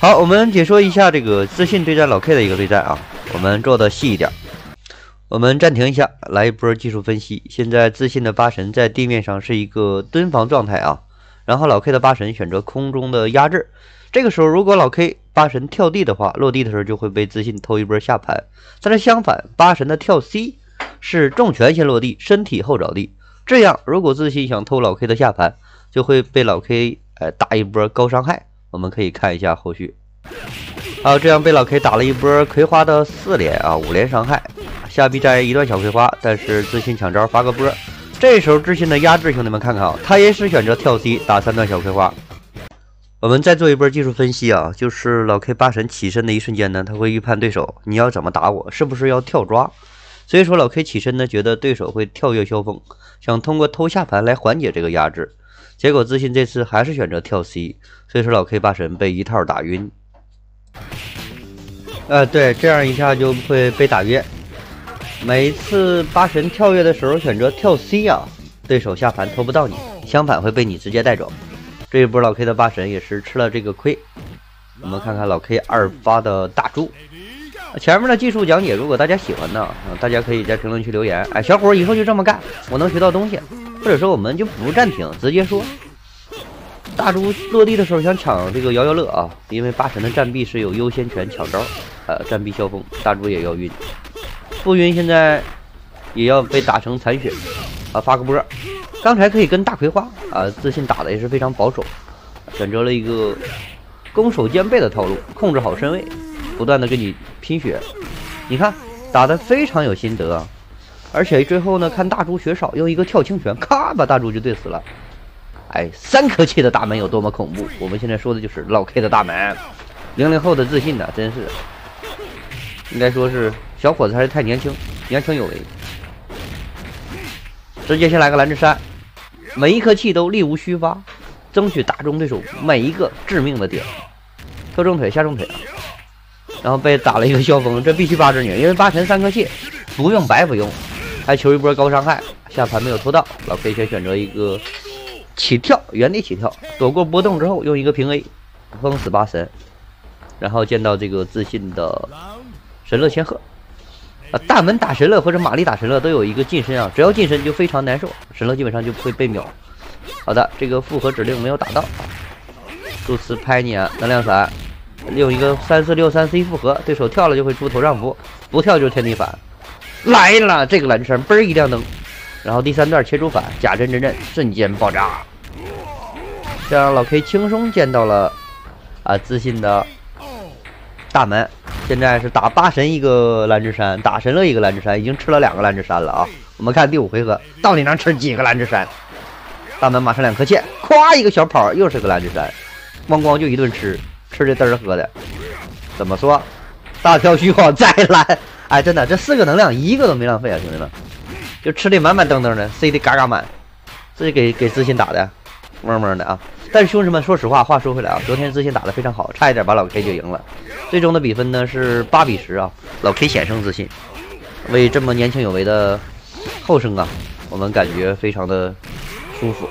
好，我们解说一下这个自信对战老 K 的一个对战啊，我们做的细一点。我们暂停一下，来一波技术分析。现在自信的八神在地面上是一个蹲防状态啊，然后老 K 的八神选择空中的压制。这个时候，如果老 K 八神跳地的话，落地的时候就会被自信偷一波下盘。但是相反，八神的跳 C 是重拳先落地，身体后着地。这样，如果自信想偷老 K 的下盘，就会被老 K 哎打一波高伤害。我们可以看一下后续，好，这样被老 K 打了一波葵花的四连啊，五连伤害，下臂摘一段小葵花，但是自信抢招发个波，这时候自信的压制，兄弟们看看啊，他也是选择跳 C 打三段小葵花。我们再做一波技术分析啊，就是老 K 八神起身的一瞬间呢，他会预判对手你要怎么打我，是不是要跳抓？所以说老 K 起身呢，觉得对手会跳跃萧峰，想通过偷下盘来缓解这个压制。结果自信这次还是选择跳 C，所以说老 K 八神被一套打晕。呃，对，这样一下就会被打晕。每一次八神跳跃的时候选择跳 C 啊，对手下盘偷不到你，相反会被你直接带走。这一波老 K 的八神也是吃了这个亏。我们看看老 K 二发的大猪。前面的技术讲解，如果大家喜欢呢，大家可以在评论区留言。哎，小伙以后就这么干，我能学到东西。或者说我们就不暂停，直接说。大猪落地的时候想抢这个摇摇乐啊，因为八神的战臂是有优先权抢招，呃，战臂消峰，大猪也要晕，不晕现在也要被打成残血啊，发个波。刚才可以跟大葵花啊，自信打的也是非常保守，选择了一个攻守兼备的套路，控制好身位，不断的跟你拼血。你看打的非常有心得。而且最后呢，看大猪血少，用一个跳清拳，咔把大猪就对死了。哎，三颗气的大门有多么恐怖？我们现在说的就是老 K 的大门。零零后的自信呢，真是，应该说是小伙子还是太年轻，年轻有为。直接先来个蓝之山，每一颗气都力无虚发，争取打中对手每一个致命的点。跳中腿下中腿啊，然后被打了一个萧峰，这必须八只女，因为八神三颗气，不用白不用。还求一波高伤害，下盘没有偷到，老 K 先选择一个起跳，原地起跳，躲过波动之后，用一个平 A 封死八神，然后见到这个自信的神乐千鹤，啊，大门打神乐或者玛丽打神乐都有一个近身啊，只要近身就非常难受，神乐基本上就会被秒。好的，这个复合指令没有打到，祝慈拍你啊，能量伞，用一个三四六三 C 复合，对手跳了就会出头上符，不跳就是天地反。来了，这个蓝神嘣一亮灯，然后第三段切出反假真真阵，瞬间爆炸，这样老 K 轻松见到了啊自信的大门。现在是打八神一个蓝之山，打神乐一个蓝之山，已经吃了两个蓝之山了啊！我们看第五回合到底能吃几个蓝之山？大门马上两颗剑，咵一个小跑，又是个蓝之山，咣咣就一顿吃，吃的嘚儿喝的。怎么说？大跳虚晃再来。哎，真的，这四个能量一个都没浪费啊，兄弟们，就吃的满满登登的塞的嘎嘎满，自己给给自信打的，嗡嗡的啊。但是兄弟们，说实话，话说回来啊，昨天自信打的非常好，差一点把老 K 就赢了。最终的比分呢是八比十啊，老 K 险胜自信。为这么年轻有为的后生啊，我们感觉非常的舒服。